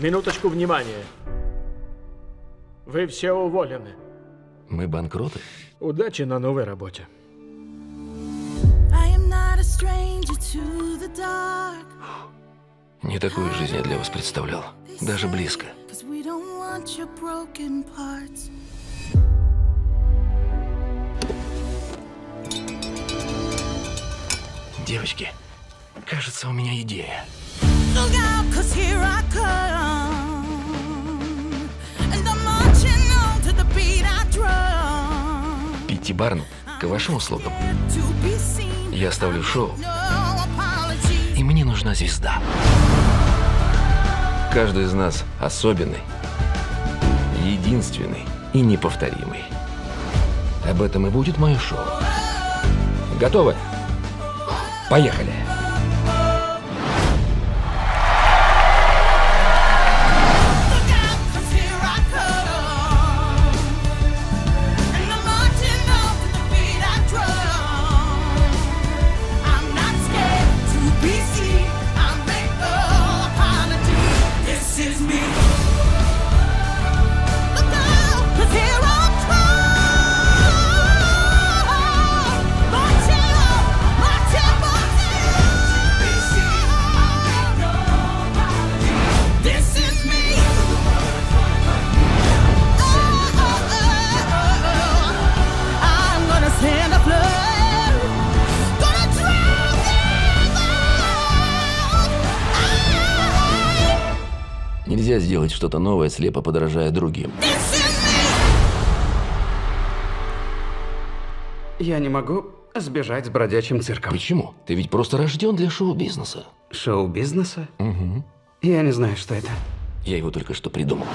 Минуточку внимания. Вы все уволены. Мы банкроты? Удачи на новой работе. Не такую жизнь я для вас представлял. Даже близко. Девочки, кажется, у меня идея. Питти Барн к вашим услугам. Я ставлю шоу, и мне нужна звезда. Каждый из нас особенный, единственный и неповторимый. Об этом и будет мое шоу. Готовы? Поехали! Нельзя сделать что-то новое, слепо подражая другим. Я не могу сбежать с бродячим цирком. Почему? Ты ведь просто рожден для шоу-бизнеса. Шоу-бизнеса? Угу. Я не знаю, что это. Я его только что придумал.